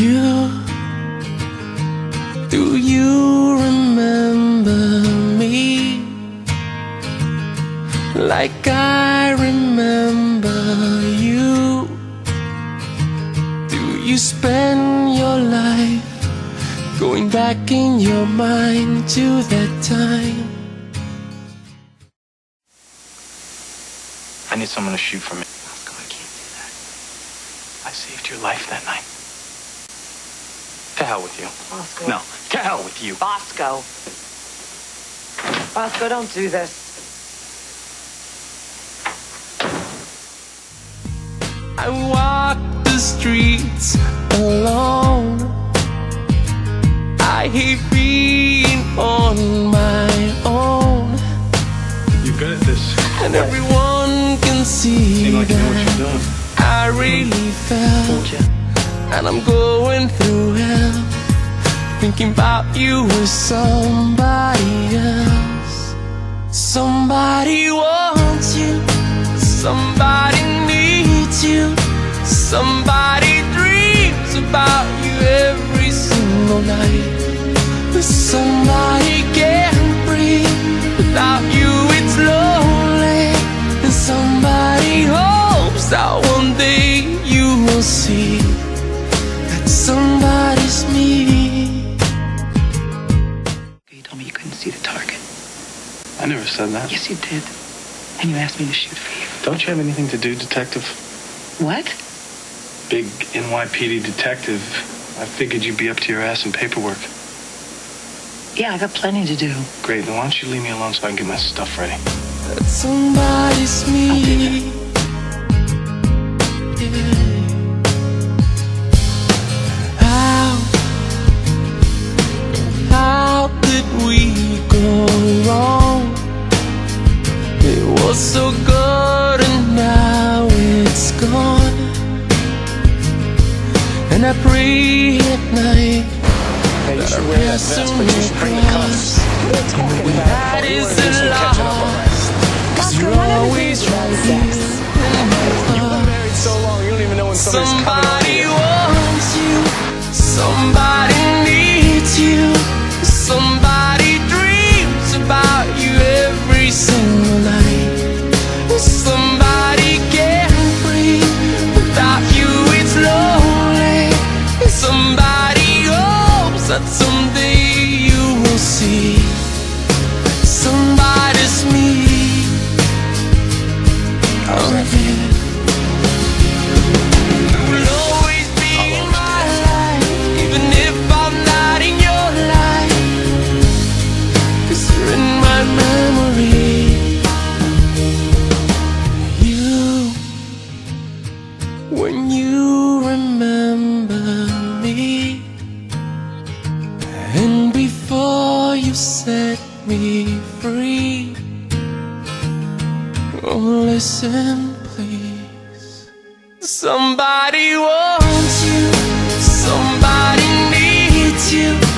you Do you remember me Like I remember you Do you spend your life Going back in your mind to that time I need someone to shoot for me. Oh, Bosco, I can't do that. I saved your life that night. To hell with you. Bosco. No, to hell with you. Bosco. Bosco, don't do this. I walk the streets alone I hate being on my own You're good at this. And everyone can see Seem like you know what you're doing. I really hmm. fell And I'm going through hell Thinking about you with somebody else. Somebody wants you Somebody needs you Somebody I never said that. Yes, you did. And you asked me to shoot for you. Don't you have anything to do, detective? What? Big NYPD detective. I figured you'd be up to your ass in paperwork. Yeah, I got plenty to do. Great, then why don't you leave me alone so I can get my stuff ready? That somebody's me How How did we go wrong? Was so good and now it's gone And I pray at night Hey, you that should our wear that paths vest, but you should bring the cuffs. cross. That is a you will see somebody's me. Listen, please. Somebody wants you, somebody needs you.